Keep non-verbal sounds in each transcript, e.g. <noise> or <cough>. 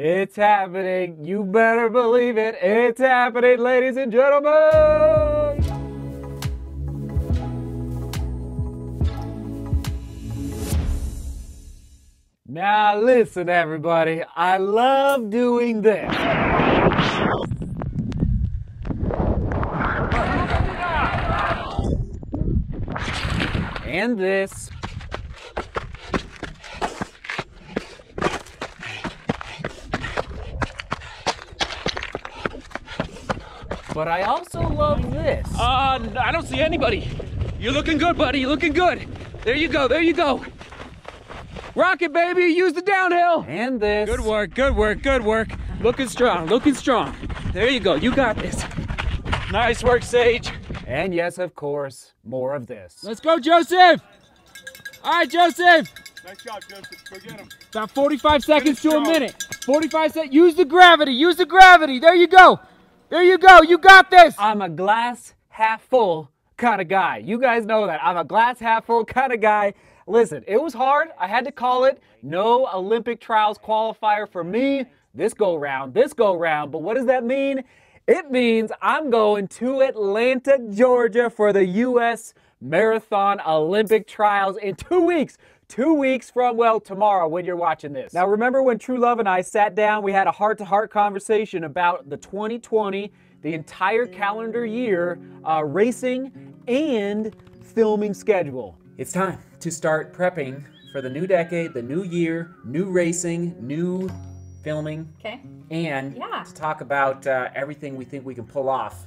It's happening. You better believe it. It's happening, ladies and gentlemen. Now, listen, everybody. I love doing this. And this. But I also love this. Uh, I don't see anybody. You're looking good, buddy. You're looking good. There you go. There you go. Rocket, baby. Use the downhill. And this. Good work. Good work. Good work. Looking strong. Looking strong. There you go. You got this. Nice work, Sage. And yes, of course, more of this. Let's go, Joseph. All right, Joseph. Nice job, Joseph. Go get him. About 45 seconds to a minute. 45 seconds. Use the gravity. Use the gravity. There you go. There you go. You got this. I'm a glass half full kind of guy. You guys know that. I'm a glass half full kind of guy. Listen, it was hard. I had to call it. No Olympic trials qualifier for me this go round, this go round. But what does that mean? It means I'm going to Atlanta, Georgia for the U.S. Marathon Olympic trials in two weeks. Two weeks from, well, tomorrow when you're watching this. Now, remember when True Love and I sat down, we had a heart to heart conversation about the 2020, the entire calendar year uh, racing and filming schedule. It's time to start prepping for the new decade, the new year, new racing, new filming, Okay. and Yeah. to talk about uh, everything we think we can pull off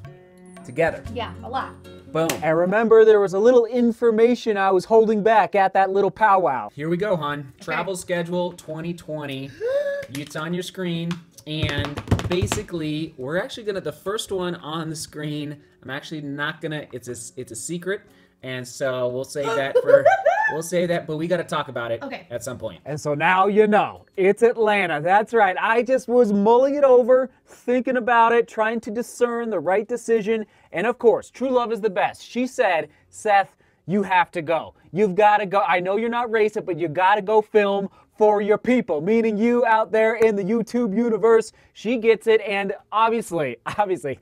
together. Yeah, a lot. Boom. And remember, there was a little information I was holding back at that little powwow. Here we go, hon. Travel schedule 2020. <gasps> it's on your screen. And basically, we're actually gonna the first one on the screen. I'm actually not gonna. It's a it's a secret, and so we'll save that for. <laughs> We'll say that, but we got to talk about it Okay. at some point. And so now you know. It's Atlanta. That's right. I just was mulling it over, thinking about it, trying to discern the right decision. And of course, true love is the best. She said, Seth, you have to go. You've got to go. I know you're not racist, but you got to go film for your people, meaning you out there in the YouTube universe. She gets it. And obviously, <laughs> obviously,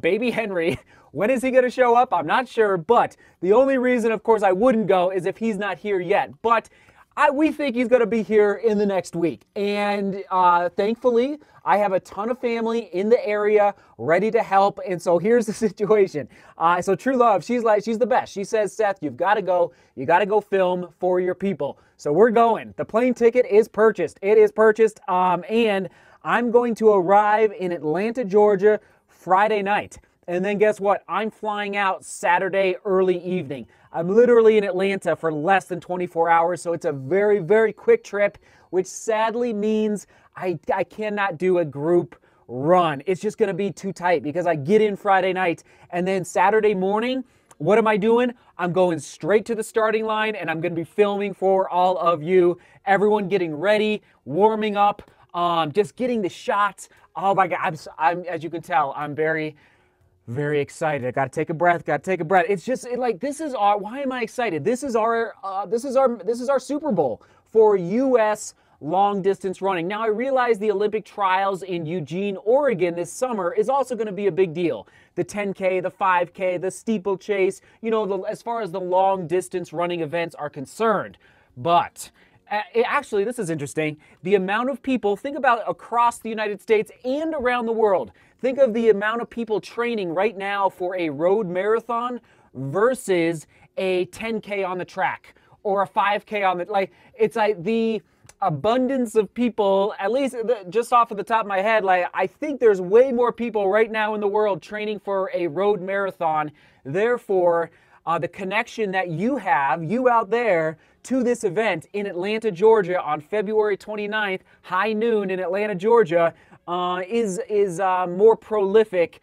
baby Henry. <laughs> When is he going to show up? I'm not sure, but the only reason, of course, I wouldn't go is if he's not here yet. But I, we think he's going to be here in the next week. And uh, thankfully, I have a ton of family in the area ready to help. And so here's the <laughs> situation. Uh, so True Love, she's like, she's the best. She says, Seth, you've got to go. You got to go film for your people. So we're going. The plane ticket is purchased. It is purchased. Um, and I'm going to arrive in Atlanta, Georgia, Friday night. And then guess what? I'm flying out Saturday early evening. I'm literally in Atlanta for less than 24 hours, so it's a very, very quick trip, which sadly means I, I cannot do a group run. It's just gonna be too tight because I get in Friday night and then Saturday morning, what am I doing? I'm going straight to the starting line and I'm gonna be filming for all of you. Everyone getting ready, warming up, um, just getting the shots. Oh my God, I'm, I'm, as you can tell, I'm very, very excited. I gotta take a breath. Gotta take a breath. It's just it, like this is our. Why am I excited? This is our. Uh, this is our. This is our Super Bowl for U.S. long distance running. Now I realize the Olympic trials in Eugene, Oregon this summer is also going to be a big deal. The 10K, the 5K, the steeplechase. You know, the, as far as the long distance running events are concerned, but. Actually, this is interesting. The amount of people, think about across the United States and around the world. Think of the amount of people training right now for a road marathon versus a 10K on the track or a 5K on the. Like, it's like the abundance of people, at least just off of the top of my head, like, I think there's way more people right now in the world training for a road marathon. Therefore, uh, the connection that you have, you out there, to this event in Atlanta, Georgia on February 29th, high noon in Atlanta, Georgia, uh, is, is uh, more prolific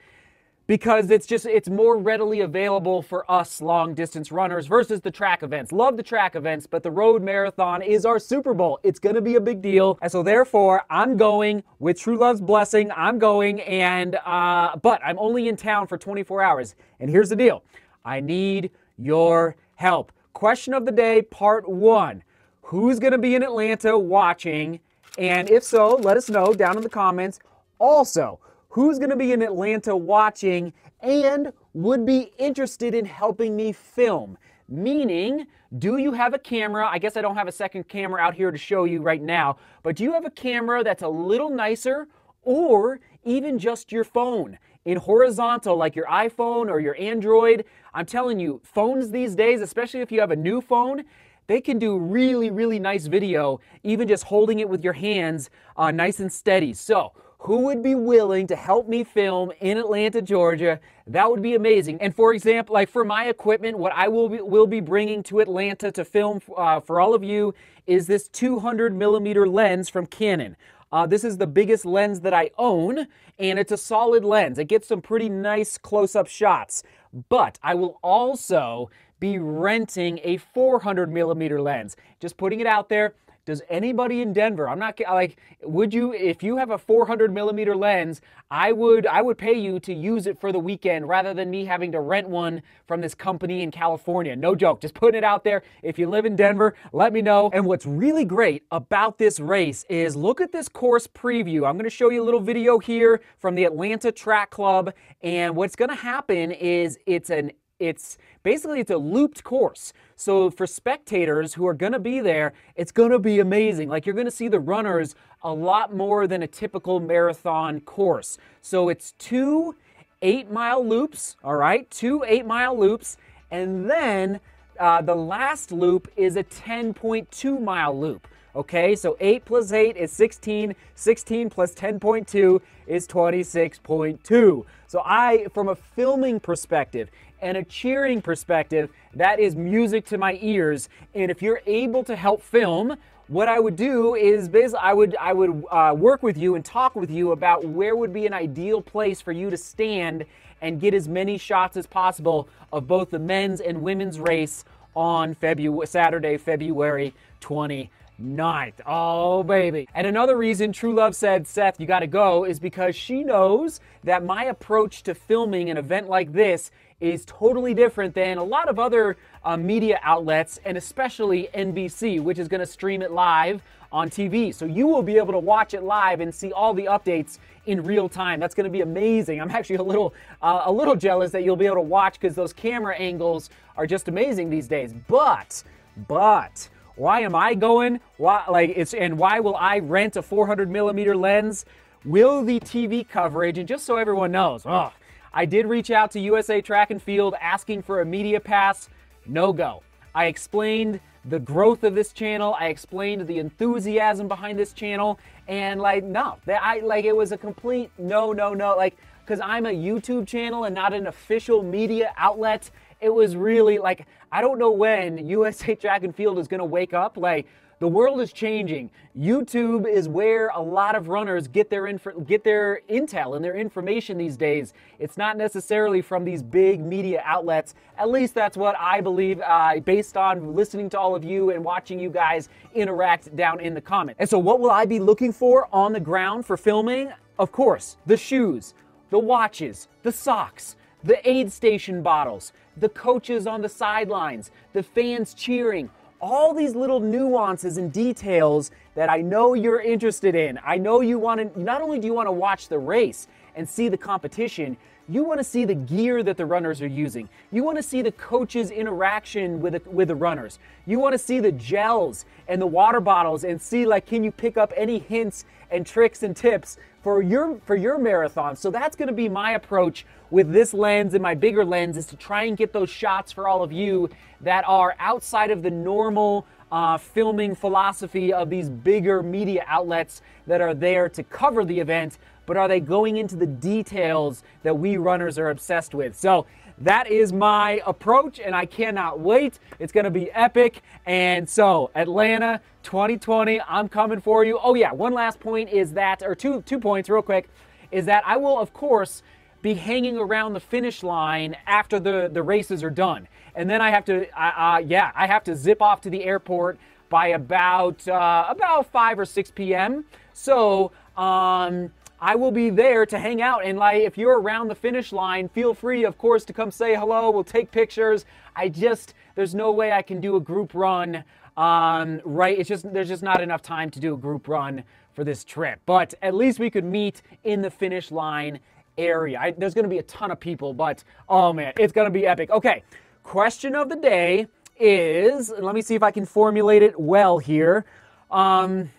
because it's just it's more readily available for us long distance runners versus the track events. Love the track events, but the road marathon is our Super Bowl. It's going to be a big deal, and so therefore I'm going with True Love's blessing. I'm going, and uh, but I'm only in town for 24 hours. And here's the deal: I need your help. Question of the day, part one: Who's going to be in Atlanta watching? And if so, let us know down in the comments. Also, who's going to be in Atlanta watching and would be interested in helping me film? Meaning, do you have a camera? I guess I don't have a second camera out here to show you right now, but do you have a camera that's a little nicer or even just your phone? In horizontal like your iPhone or your Android. I'm telling you, phones these days, especially if you have a new phone, they can do really, really nice video, even just holding it with your hands uh, nice and steady. So, who would be willing to help me film in Atlanta, Georgia? That would be amazing. And for example, like for my equipment, what I will be, will be bringing to Atlanta to film uh, for all of you is this 200 millimeter lens from Canon. Uh, this is the biggest lens that I own, and it's a solid lens. It gets some pretty nice close up shots. But I will also be renting a 400 millimeter lens. Just putting it out there. Does anybody in Denver? I'm not like. Would you, if you have a 400 millimeter lens, I would, I would pay you to use it for the weekend rather than me having to rent one from this company in California. No joke. Just putting it out there. If you live in Denver, let me know. And what's really great about this race is look at this course preview. I'm going to show you a little video here from the Atlanta Track Club, and what's going to happen is it's an it's basically it's a looped course. So for spectators who are going to be there, it's going to be amazing. Like you're going to see the runners a lot more than a typical marathon course. So it's two 8-mile loops, all right? Two 8-mile loops and then uh, the last loop is a 10.2 mile loop. Okay, so 8 plus 8 is 16. 16 plus 10.2 is 26.2. So I, from a filming perspective and a cheering perspective, that is music to my ears. And if you're able to help film, what I would do is basically I would I would uh, work with you and talk with you about where would be an ideal place for you to stand and get as many shots as possible of both the men's and women's race on February Saturday, February 20. 9th. Oh, baby. And another reason True Love said, Seth, you got to go is because she knows that my approach to filming an event like this is totally different than a lot of other uh, media outlets, and especially NBC, which is going to stream it live on TV. So you will be able to watch it live and see all the updates in real time. That's going to be amazing. I'm actually a little uh, a little jealous that you'll be able to watch because those camera angles are just amazing these days. But but why am I going? Why like it's and why will I rent a 400 millimeter lens? Will the TV coverage and just so everyone knows, oh, I did reach out to USA Track and Field asking for a media pass. No go. I explained the growth of this channel. I explained the enthusiasm behind this channel, and like no, that I like it was a complete no, no, no. Like because I'm a YouTube channel and not an official media outlet. It was really like I don't know when USA <laughs> Track and Field is going to wake up. Like the world is changing. YouTube is where a lot of runners get their inf- get their intel and their information these days. It's not necessarily from these big media outlets. At least that's what I believe, uh, based on listening to all of you and watching you guys interact down in the comments. And so, what will I be looking for on the ground for filming? Of course, the shoes, the watches, the socks, the aid station bottles, the coaches on the sidelines, the fans cheering all these little nuances and details that I know you're interested in. I know you want to, not only do you want to watch the race and see the competition, you want to see the gear that the runners are using. You want to see the coaches' interaction with the, with the runners. You want to see the gels and the water bottles and see like can you pick up any hints and tricks and tips for your for your marathon. So that's going to be my approach with this lens and my bigger lens is to try and get those shots for all of you that are outside of the normal uh, filming philosophy of these bigger media outlets that are there to cover the event, but are they going into the details that we runners are obsessed with? So that is my approach, and I cannot wait. It's going to be epic. And so, Atlanta 2020, I'm coming for you. Oh, yeah, one last point is that, or two, two points real quick, is that I will, of course, be hanging around the finish line after the, the races are done. And then I have to, uh, uh, yeah, I have to zip off to the airport by about uh, about 5 or 6 p.m. So um, I will be there to hang out. And like, if you're around the finish line, feel free, of course, to come say hello. We'll take pictures. I just, there's no way I can do a group run. Um, right, it's just there's just not enough time to do a group run for this trip. But at least we could meet in the finish line area. I, there's going to be a ton of people, but oh man, it's going to be epic. Okay, question of the day is let me see if I can formulate it well here. Um,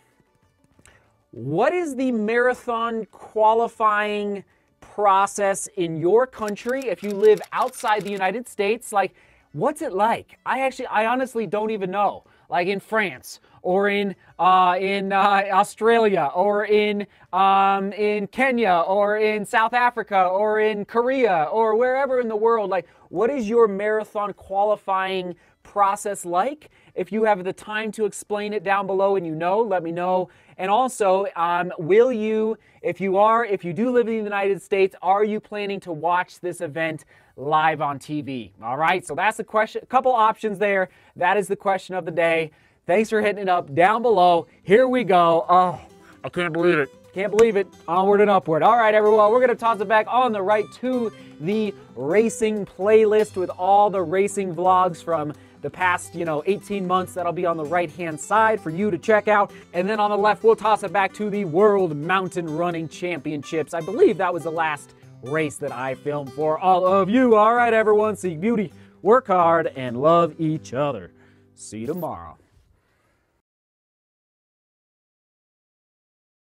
what is the marathon qualifying process in your country if you live outside the United States? Like, what's it like? I actually, I honestly don't even know. Like in France or in uh, in uh, Australia or in um, in Kenya or in South Africa or in Korea or wherever in the world. Like, what is your marathon qualifying process like? If you have the time to explain it down below and you know, let me know. And also, um, will you, if you are, if you do live in the United States, are you planning to watch this event live on TV? All right, so that's the question. A couple options there. That is the question of the day. Thanks for hitting it up down below. Here we go. Oh, I can't believe it. Can't believe it. Onward and upward. All right, everyone, we're going to toss it back on the right to the racing playlist with all the racing vlogs from the past, you know, 18 months. That'll be on the right hand side for you to check out. And then on the left, we'll toss it back to the World Mountain Running Championships. I believe that was the last race that I filmed for all of you. All right, everyone, seek beauty, work hard, and love each other. See you tomorrow.